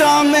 on me.